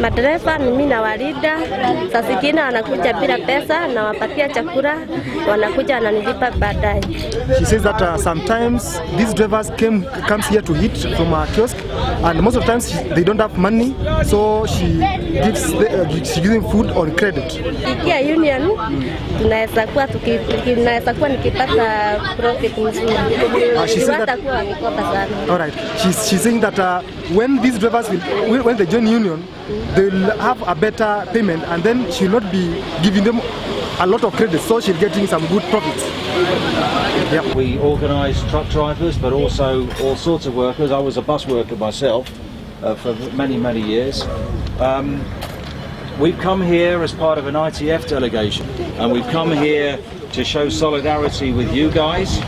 Madereva mimi nawalinda, saa zingine wanakuja bila pesa, nawapatia chakula, wanakuja wananilipa baadaye. She says that uh, sometimes these drivers came comes here to eat from a kiosk, and most of the times they don't have money, so she gives the, uh, she gives them food on credit. Ikia union tunaweza kuwa tuki- tuki- naweza kuwa nikipata profit mzuri, Ah, she said that- watakuwa wakikopa sana. All right. She's, she's saying that uh, when these drivers will, when they join union, they'll have a better payment, and then she'll not be giving them a lot of credit, so she'll getting some good profits. Yeah. We organise truck drivers, but also all sorts of workers. I was a bus worker myself uh, for many, many years. Um, we've come here as part of an ITF delegation, and we've come here to show solidarity with you guys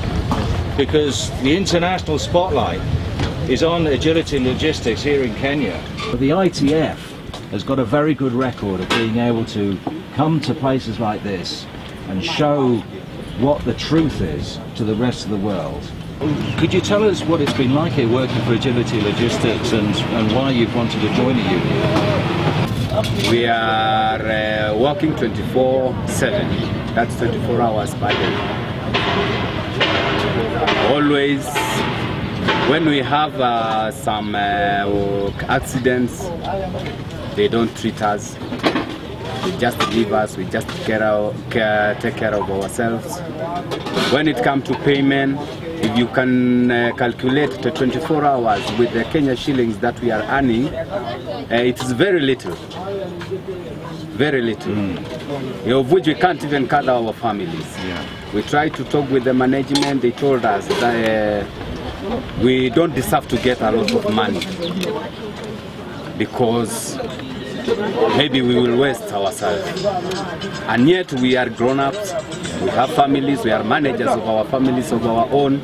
because the international spotlight is on agility logistics here in Kenya. The ITF has got a very good record of being able to come to places like this and show what the truth is to the rest of the world. Could you tell us what it's been like here working for Agility Logistics and, and why you've wanted to join a union? We are uh, working 24/7. That's 24 hours per day. Always, when we have uh, some uh, accidents, they don't treat us. They just leave us. We just care, care, take care of ourselves. When it comes to payment, if you can uh, calculate the 24 hours with the Kenya shillings that we are earning, uh, it is very little very little, Mm. of which we can't even cover our families. Yeah. We tried to talk with the management, they told us that uh, we don't deserve to get a lot of money because maybe we will waste ourselves. And yet we are grown-ups, we have families, we are managers of our families of our own,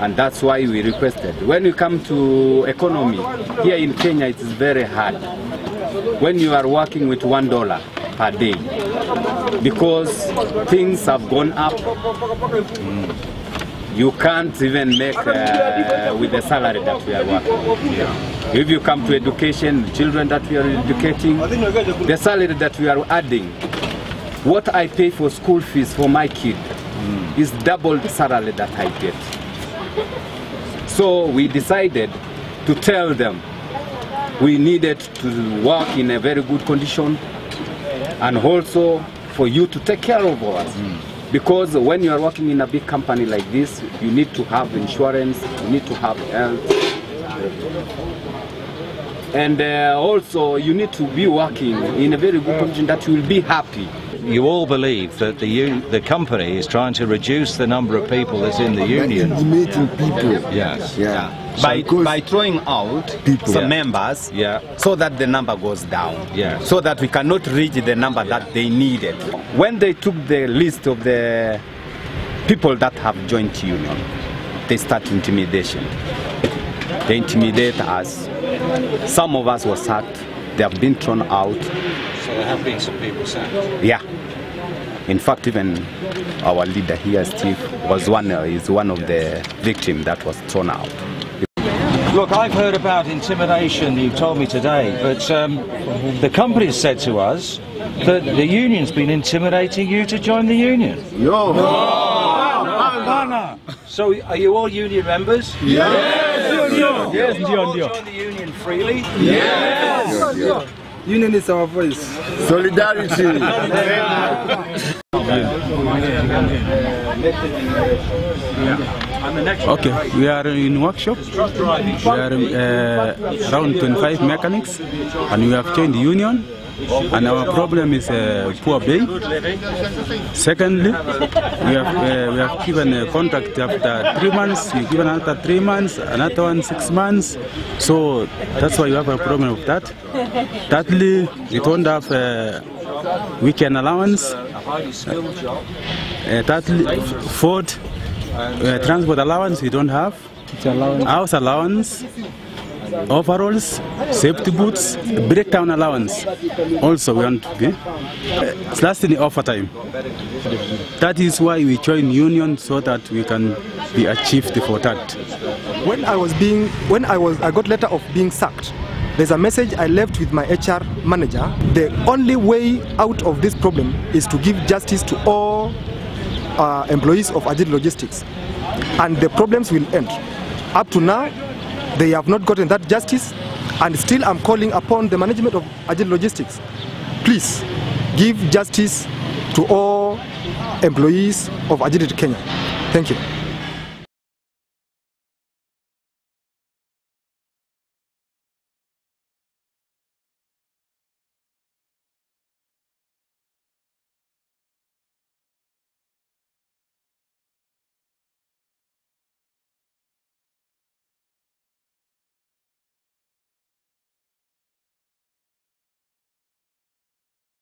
and that's why we requested. When you come to economy, here in Kenya it is very hard when you are working with one dollar per day because things have gone up you can't even make uh, with the salary that we are working if you come to education the children that we are educating the salary that we are adding what i pay for school fees for my kid is double the salary that i get so we decided to tell them we needed to work in a very good condition and also for you to take care of us. Mm. Because when you are working in a big company like this, you need to have insurance, you need to have health. And uh, also you need to be working in a very good condition that you will be happy. You all believe that the, u- the company is trying to reduce the number of people that's in the union. Eliminating people. Yes. Yeah. By, Because by throwing out People. some Yeah. members Yeah. so that the number goes down. Yeah. So that we cannot reach the number that they needed. When they took the list of the people that have joined union, they start intimidation. They intimidate us. Some of us were sacked. They have been thrown out. So there have been some people sacked. Yeah. In fact, even our leader here, Steve, was one uh, is one of the victims that was thrown out. Look, I've heard about intimidation, you told me today, but um, the company said to us that the union's been intimidating you to join the union. Yo. So are you all union members? Yes. Yes, you all join the union freely? Yes, Union is our voice. Solidarity. Okay, we are in workshop. We are uh, around 25 mechanics, and we have joined the union. And our problem is uh, poor pay. Secondly, we have uh, we have given a contract after three months. We given another three months, another one six months. So that's why you have a problem with that. Thirdly, we don't have uh, weekend allowance. A highly skilled. Uh, thirdly, fourth, uh, transport allowance we don't have. House allowance. Overalls, safety boots, breakdown allowance. Also, we want to. Uh, it's lasting overtime. That is why we join union so that we can be achieved for that. When I was being, when I was, I got letter of being sacked. There's a message I left with my HR manager. The only way out of this problem is to give justice to all uh, employees of Agile Logistics, and the problems will end. Up to now, they have not gotten that justice, and still I'm calling upon the management of Agile Logistics. Please give justice to all employees of Agility Kenya. Thank you.